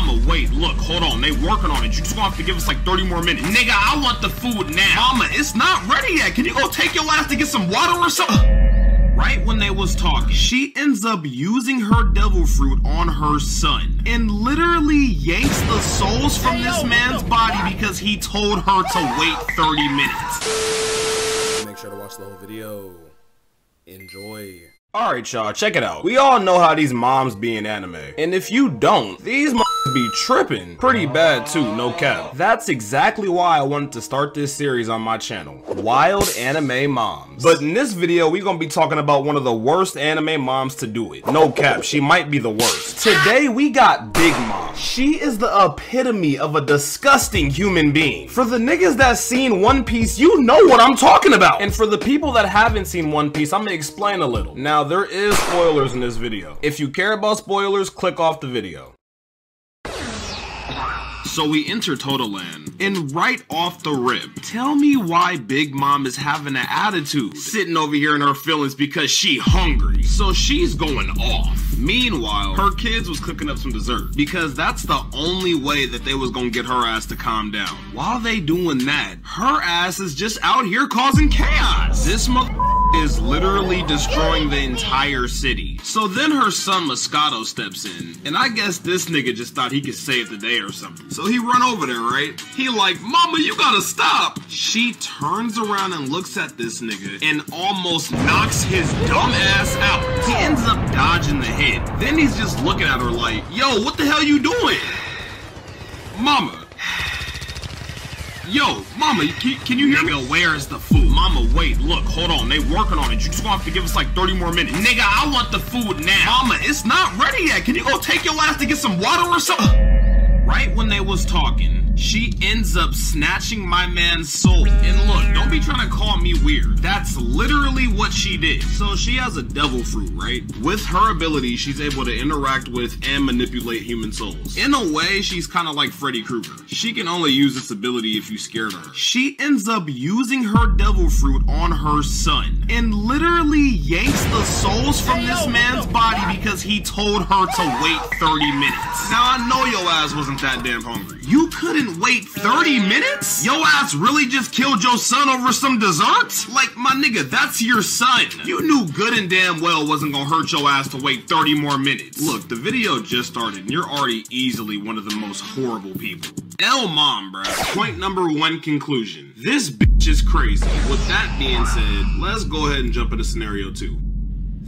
Mama, wait, look, hold on. They working on it. You just gonna have to give us like 30 more minutes. Nigga, I want the food now. Mama, it's not ready yet. Can you go take your ass to get some water or something? Right when they was talking, she ends up using her devil fruit on her son and literally yanks the souls from this man's body because he told her to wait 30 minutes. Make sure to watch the whole video. Enjoy. Alright y'all, check it out. We all know how these moms be in anime. And if you don't, these moms be tripping. Pretty bad too, no cap. That's exactly why I wanted to start this series on my channel. Wild Anime Moms. But in this video, we're gonna be talking about one of the worst anime moms to do it. No cap, she might be the worst. Today, we got Big Mom. She is the epitome of a disgusting human being. For the niggas that seen One Piece, you know what I'm talking about. And for the people that haven't seen One Piece, I'm gonna explain a little. Now, there is spoilers in this video. If you care about spoilers, click off the video. So we enter Totto Land, and right off the rip, tell me why Big Mom is having an attitude, sitting over here in her feelings because she hungry. So she's going off. Meanwhile, her kids was cooking up some dessert because that's the only way that they was gonna get her ass to calm down. While they doing that, her ass is just out here causing chaos. This mother is literally destroying the entire city. So then her son Moscato steps in, and I guess this nigga just thought he could save the day or something. So he run over there, right? He like, Mama, you gotta stop. She turns around and looks at this nigga and almost knocks his dumb ass out. He ends up dodging the hit. Then he's just looking at her like, Yo, what the hell you doing? Mama, Yo, mama, can, can you hear me? Nigga, where is the food? Mama, wait, look, hold on. They working on it. You just gonna have to give us like 30 more minutes. Nigga, I want the food now. Mama, it's not ready yet. Can you go take your ass to get some water or something? Right when they was talking, she ends up snatching my man's soul. And look, don't be trying to call me weird. That's literally what she did. So she has a devil fruit, right? With her ability, she's able to interact with and manipulate human souls. In a way, she's kind of like Freddy Krueger. She can only use this ability if you scared her. She ends up using her devil fruit on her son and literally yanks the souls from this man's body because he told her to wait 30 minutes. Now I know your ass wasn't that damn hungry. You couldn't wait 30 minutes? Yo ass really just killed your son over some dessert? Like, my nigga, that's your son. You knew good and damn well wasn't gonna hurt your ass to wait 30 more minutes. Look, the video just started and you're already easily one of the most horrible people. L mom, bruh. Point number one conclusion. This bitch is crazy. With that being said, let's go ahead and jump into scenario two.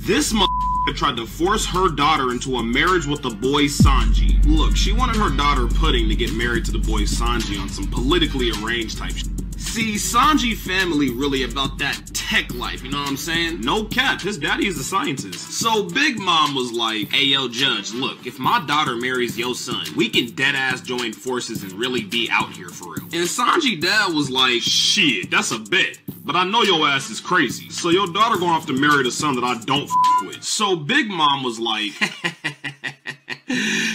This motherfucker tried to force her daughter into a marriage with the boy Sanji. Look, she wanted her daughter Pudding to get married to the boy Sanji on some politically arranged type shit. See, Sanji family really about that tech life, you know what I'm saying? No cap, his daddy is a scientist. So Big Mom was like, hey yo judge, look, if my daughter marries your son, we can dead ass join forces and really be out here for real. And Sanji dad was like, shit, that's a bet. But I know your ass is crazy. So your daughter gonna have to marry the son that I don't f with. So Big Mom was like,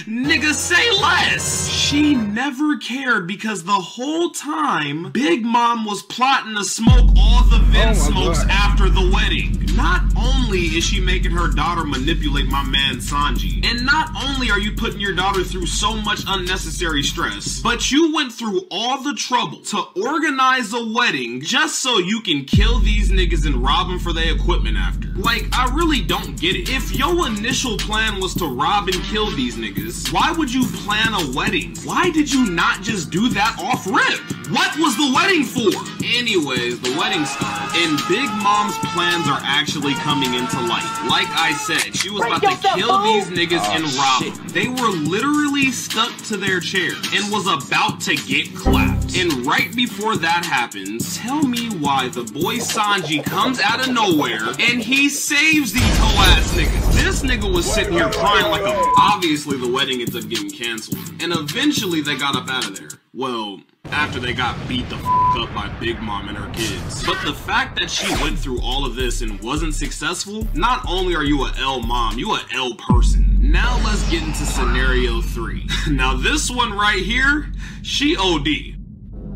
Nigga, say less. She never cared because the whole time, Big Mom was plotting to smoke all the oh Vin Oh smokes God. after the wedding. Not only is she making her daughter manipulate my man Sanji, and not only are you putting your daughter through so much unnecessary stress, but you went through all the trouble to organize a wedding just so you can kill these niggas and rob them for their equipment after. Like, I really don't get it. If your initial plan was to rob and kill these niggas, why would you plan a wedding? Why did you not just do that off rip? What was the wedding for? Anyways, the wedding started, and Big Mom's plans are actually coming into light. Like I said, she was about to kill these niggas and oh, rob them. They were literally stuck to their chair and was about to get clapped. And right before that happens, tell me why the boy Sanji comes out of nowhere and he saves these hoe ass niggas. This nigga was sitting here crying like a. Obviously, the wedding ends up getting canceled, and eventually they got up out of there. Well, after they got beat the f up by Big Mom and her kids. But the fact that she went through all of this and wasn't successful, not only are you a L mom, you a L person. Now let's get into scenario three. now this one right here, she OD.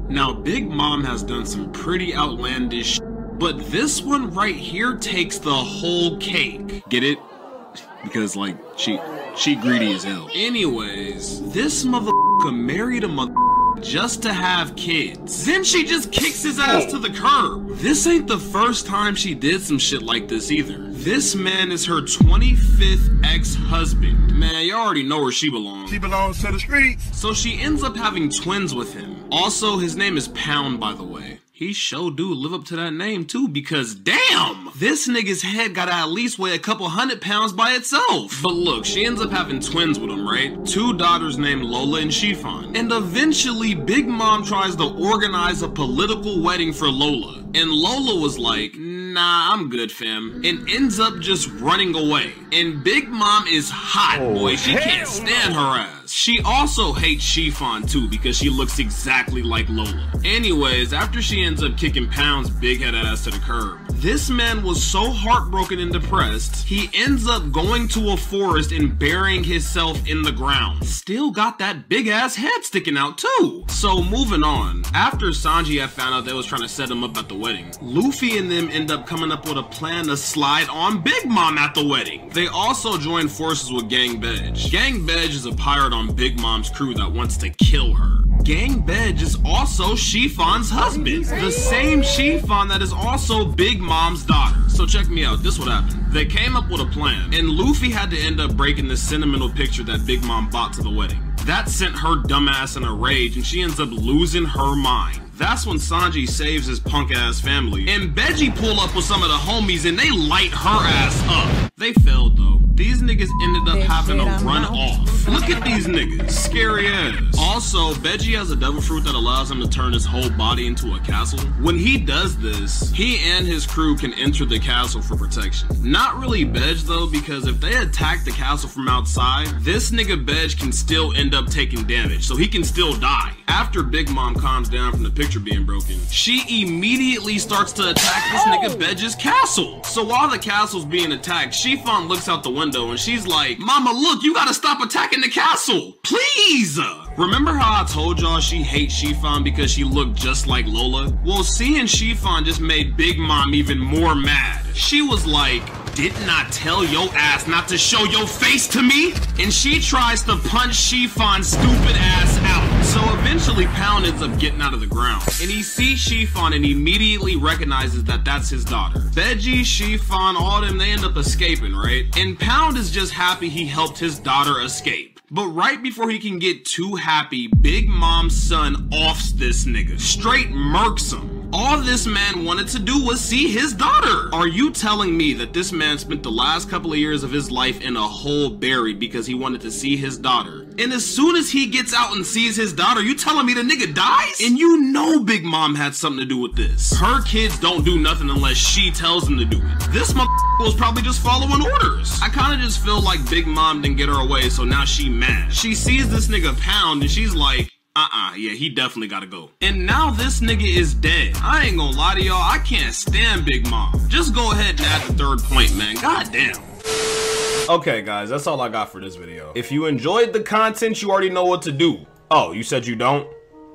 Now Big Mom has done some pretty outlandish but this one right here takes the whole cake. Get it? Because like she She greedy as hell. Anyways, this motherfucker married a mother just to have kids. Then she just kicks his ass to the curb. This ain't the first time she did some shit like this either. This man is her 25th ex-husband. Man, you already know where she belongs. She belongs to the streets. So she ends up having twins with him. Also, his name is Pound, by the way. He sure do live up to that name too, because damn, this nigga's head gotta at least weigh a couple hundred pounds by itself. But look, she ends up having twins with him, right? Two daughters named Lola and Chiffon. And eventually, Big Mom tries to organize a political wedding for Lola. And Lola was like, nah, I'm good, fam. And ends up just running away. And Big Mom is hot, boy. She can't stand her ass. She also hates Chiffon too because she looks exactly like Lola. Anyways, after she ends up kicking Pound's big head ass to the curb, this man was so heartbroken and depressed, he ends up going to a forest and burying himself in the ground. Still got that big ass head sticking out too. So moving on, after Sanji had found out they was trying to set him up at the wedding, Luffy and them end up coming up with a plan to slide on Big Mom at the wedding. They also join forces with Gang Bege. Gang Bege is a pirate on Big Mom's crew that wants to kill her. Gang Bege is also Chiffon's husband. The same Chiffon that is also Big Mom's daughter. So check me out, this what happened. They came up with a plan, and Luffy had to end up breaking the sentimental picture that Big Mom bought to the wedding. That sent her dumbass in a rage, and she ends up losing her mind. That's when Sanji saves his punk ass family. And Bege pull up with some of the homies and they light her ass up. They failed though. These niggas ended up having to run off. Look at these niggas. Scary ass. Also, Bege has a devil fruit that allows him to turn his whole body into a castle. When he does this, he and his crew can enter the castle for protection. Not really Bege though, because if they attack the castle from outside, this nigga Bege can still end up taking damage, so he can still die. After Big Mom calms down from the picture being broken, she immediately starts to attack this nigga oh. Bege's castle. So while the castle's being attacked, Chiffon looks out the window and she's like, Mama, look, you gotta stop attacking the castle. Please! Remember how I told y'all she hates Chiffon because she looked just like Lola? Well, seeing Chiffon just made Big Mom even more mad. She was like, didn't I tell your ass not to show your face to me? And she tries to punch Chiffon's stupid ass out. So eventually Pound ends up getting out of the ground. And he sees Chiffon and immediately recognizes that that's his daughter. Bege, Chiffon, all them, they end up escaping, right? And Pound is just happy he helped his daughter escape. But right before he can get too happy, Big Mom's son offs this nigga. Straight murks him. All this man wanted to do was see his daughter. Are you telling me that this man spent the last couple of years of his life in a hole buried because he wanted to see his daughter? And as soon as he gets out and sees his daughter, you telling me the nigga dies? And you know Big Mom had something to do with this. Her kids don't do nothing unless she tells them to do it. This motherfucker was probably just following orders. I kinda just feel like Big Mom didn't get her away, so now she mad. She sees this nigga pound and she's like, uh-uh, yeah, he definitely gotta go. And now this nigga is dead. I ain't gonna lie to y'all, I can't stand Big Mom. Just go ahead and add the third point, man. God damn. Okay, guys, that's all I got for this video. If you enjoyed the content, you already know what to do. Oh, you said you don't?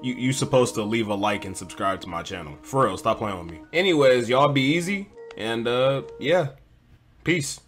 You you supposed to leave a like and subscribe to my channel. For real, stop playing with me. Anyways, y'all be easy, and uh, yeah. Peace.